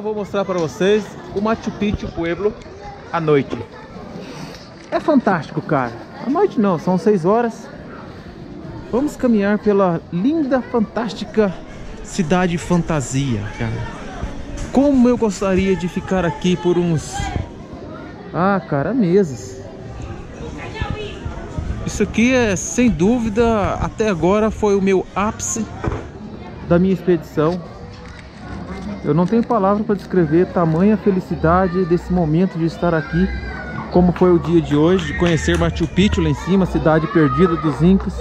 eu vou mostrar para vocês o Machu Picchu Pueblo à noite. É fantástico, cara. À noite não, são 6 horas. Vamos caminhar pela linda, fantástica cidade fantasia, cara. Como eu gostaria de ficar aqui por uns... Ah, cara, meses. Isso aqui é, sem dúvida, até agora foi o meu ápice da minha expedição. Eu não tenho palavra para descrever tamanha felicidade desse momento de estar aqui, como foi o dia de hoje, de conhecer Machu Picchu lá em cima, cidade perdida dos Incas.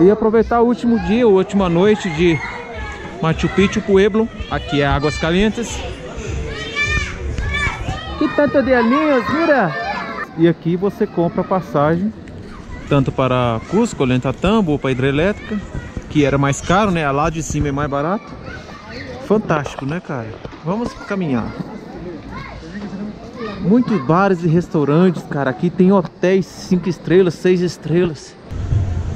E aproveitar o último dia, a última noite de Machu Picchu Pueblo, aqui é Águas Calientes. Que tanto de aninhos, mira! E aqui você compra passagem, tanto para Cusco, Lentatambo para hidrelétrica, que era mais caro, né? Lá de cima é mais barato. Fantástico, né, cara? Vamos caminhar. Muitos bares e restaurantes, cara. Aqui tem hotéis 5 estrelas, 6 estrelas.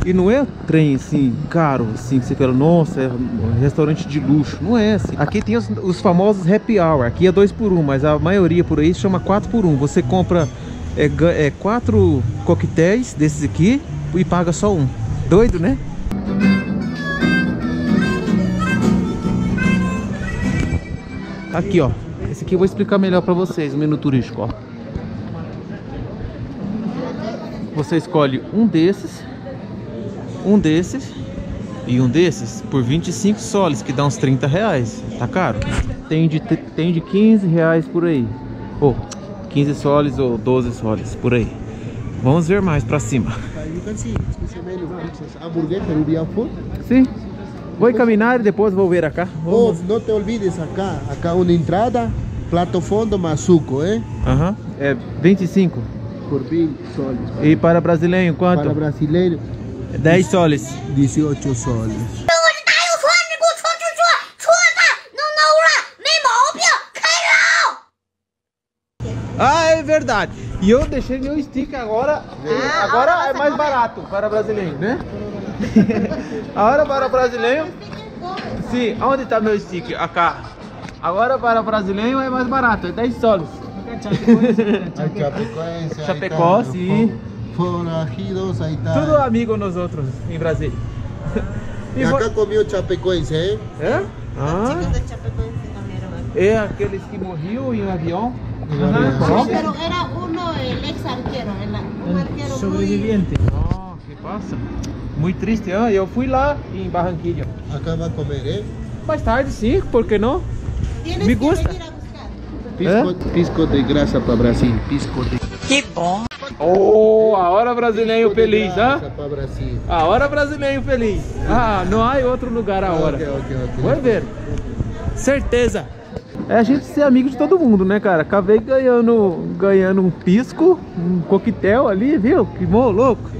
E não é trem assim, caro, assim, que você fala, nossa, é um restaurante de luxo. Não é assim. Aqui tem os, os famosos happy hour. Aqui é 2 por 1 um, mas a maioria por aí chama 4 por 1 um. Você compra é, é, quatro coquetéis desses aqui e paga só um. Doido, né? Aqui, ó. Esse aqui eu vou explicar melhor pra vocês, o menu turístico, ó. Você escolhe um desses, um desses e um desses por 25 soles, que dá uns 30 reais. Tá caro? Tem de, tem de 15 reais por aí. Ou oh, 15 soles ou 12 soles, por aí. Vamos ver mais pra cima. Sim. Vou caminhar e depois vou ver acá. Oh, não te olvides acá. Acá uma entrada, plato fundo mais suco, eh? Aham. É 25. Por 20 soles. E para brasileiro quanto? Para brasileiro 10 soles. 18 soles. Ah, é verdade. E eu deixei meu stick agora. Ah, agora é mais barato para brasileiro, né? Agora para brasileiro. Sim, onde está meu stick? Acá. Agora para brasileiro é mais barato, é 10 soles. Chapecoense. Chapecó, sim. Forajidos, aí tá. Tudo amigo nós outros em Brasília. E acá comiu Chapecoense, eh? É? Ah, é aqueles que morriam em um avião. Pero era uno el ex arquero, el, un arquero Sobreviviente. Oh, que passa? Muito triste, ah, eu fui lá em Barranquilla. Acá va a comer, eh? Mais tarde, sim, por que não? Me que gusta. Pisco, pisco de grasa para Brasil. Pisco de Oh, a hora brasileiro feliz, ah? A hora brasileiro feliz. Ah, não há outro lugar a hora. Ok, ok, ok. Vai ver. Certeza. É a gente ser amigo de todo mundo, né, cara? Acabei ganhando, ganhando um pisco, um coquetel ali, viu? Que bom, louco.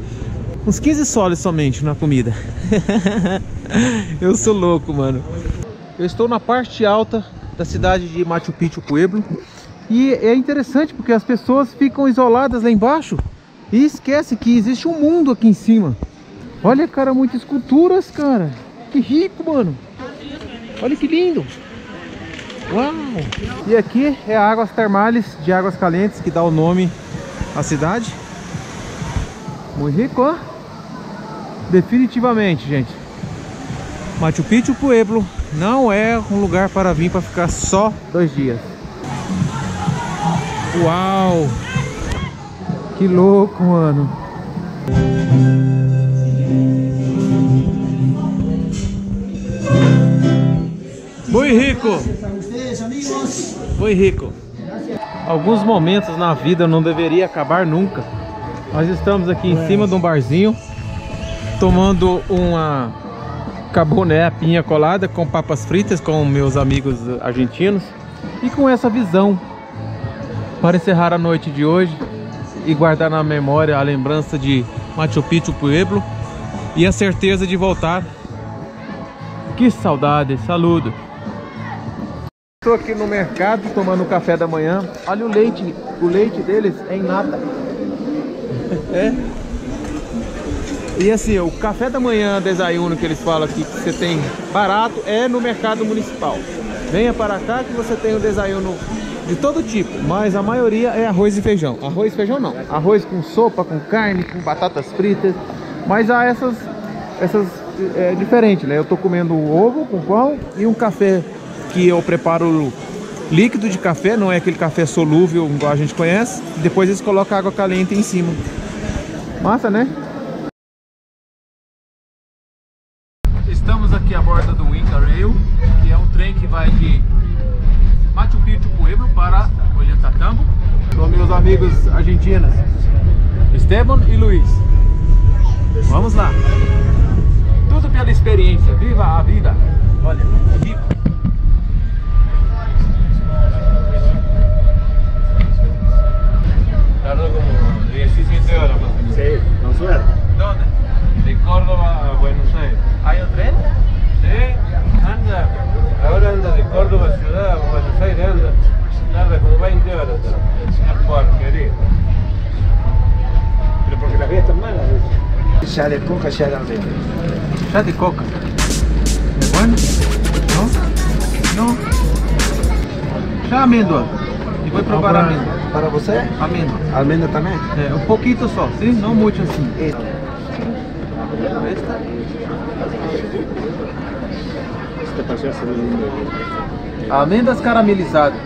Uns 15 soles somente na comida. Eu sou louco, mano. Eu estou na parte alta da cidade de Machu Picchu, Pueblo. E é interessante porque as pessoas ficam isoladas lá embaixo e esquece que existe um mundo aqui em cima. Olha, cara, muitas esculturas, cara. Que rico, mano. Olha que lindo. Uau! E aqui é Águas Termales de Águas Calientes que dá o nome à cidade. Muito rico, ó. Definitivamente, gente. Machu Picchu Pueblo não é um lugar para vir para ficar só dois dias. Uau! Que louco, mano. Muito rico. Muito rico. Alguns momentos na vida não deveria acabar nunca. Nós estamos aqui em cima de um barzinho tomando uma caboné pinha colada com papas fritas com meus amigos argentinos e com essa visão para encerrar a noite de hoje e guardar na memória a lembrança de Machu Picchu Pueblo e a certeza de voltar. Que saudade, saludo. Estou aqui no mercado tomando café da manhã. Olha o leite, o leite deles é em nata. É. E assim, o café da manhã desayuno que eles falam aqui que você tem barato é no mercado municipal. Venha para cá que você tem o desayuno de todo tipo, mas a maioria é arroz e feijão. Arroz e feijão não. Arroz com sopa, com carne, com batatas fritas. Mas há essas, essas é diferente, né? Eu tô comendo ovo com pão e um café que eu preparo líquido de café, não é aquele café solúvel igual a gente conhece. Depois eles colocam água caliente em cima. Massa, né? Luiz. Vamos lá. Tudo pela experiência. Viva a vida. Olha, viva. Tardó como 17 horas más o menos. Sí, con suerte. ¿Dónde? De Córdoba a Buenos Aires. ¿Hay un tren? Sí, anda. Ahora anda de Córdoba ciudad a Buenos Aires, anda. Tarda como 20 horas. Ya de coca, ya de almendra. Chá de coca. ¿Es bueno? ¿No? ¿No? Chá amêndoa. E vou provar a amêndoa. Para você, Amêndoa. almendra também. É, um pouquinho só, sim? Não muito assim. Esta. Esta? Esta. Amêndoas caramelizadas.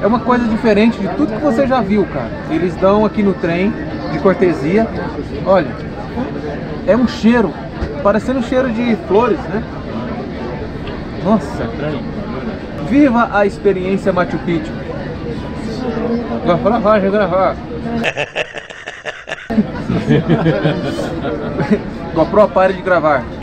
É uma coisa diferente de tudo que você já viu, cara. Eles dão aqui no trem, de cortesia. Olha, é um cheiro, parecendo um cheiro de flores, né? Nossa, viva a experiência Machu Picchu. Gravar, vai gravar. GoPro, pare de gravar.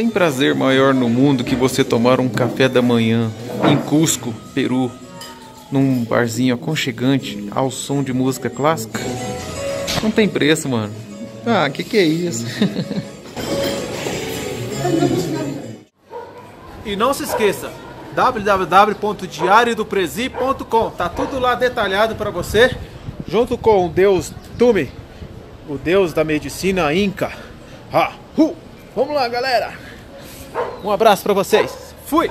Tem prazer maior no mundo que você tomar um café da manhã em Cusco, Peru, num barzinho aconchegante ao som de música clássica? Não tem preço, mano. Ah, que que é isso? e não se esqueça, www.diariodopresi.com. Tá tudo lá detalhado para você, junto com o deus Tumi, o deus da medicina inca. Ha, hu. Vamos lá, galera. Um abraço para vocês. Fui.